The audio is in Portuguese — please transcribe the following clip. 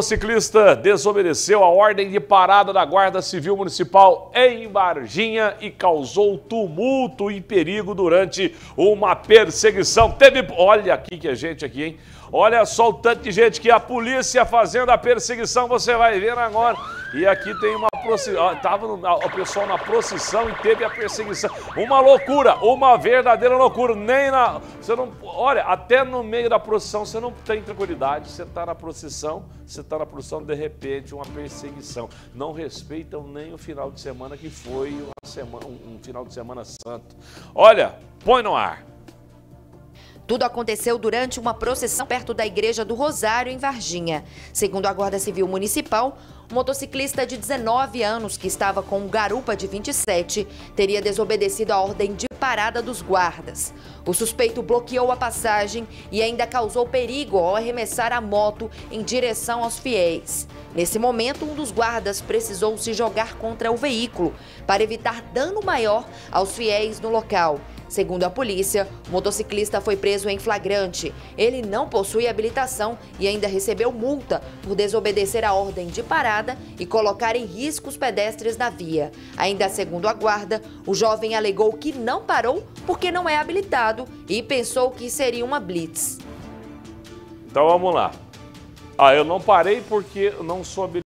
O ciclista desobedeceu a ordem de parada da Guarda Civil Municipal em Varginha e causou tumulto e perigo durante uma perseguição. Teve. Olha aqui que a gente aqui, hein? Olha só o tanto de gente que a polícia fazendo a perseguição, você vai ver agora. E aqui tem uma procissão, tava o pessoal na procissão e teve a perseguição. Uma loucura, uma verdadeira loucura. Nem na, você não, olha, até no meio da procissão você não tem tranquilidade. Você está na procissão, você está na procissão, de repente uma perseguição. Não respeitam nem o final de semana que foi uma semana, um final de semana santo. Olha, põe no ar. Tudo aconteceu durante uma procissão perto da Igreja do Rosário, em Varginha. Segundo a Guarda Civil Municipal, um motociclista de 19 anos que estava com um garupa de 27 teria desobedecido a ordem de parada dos guardas. O suspeito bloqueou a passagem e ainda causou perigo ao arremessar a moto em direção aos fiéis. Nesse momento, um dos guardas precisou se jogar contra o veículo para evitar dano maior aos fiéis no local. Segundo a polícia, o motociclista foi preso em flagrante. Ele não possui habilitação e ainda recebeu multa por desobedecer a ordem de parada e colocar em risco os pedestres na via. Ainda segundo a guarda, o jovem alegou que não parou porque não é habilitado e pensou que seria uma blitz. Então vamos lá. Ah, eu não parei porque não sou habilitado.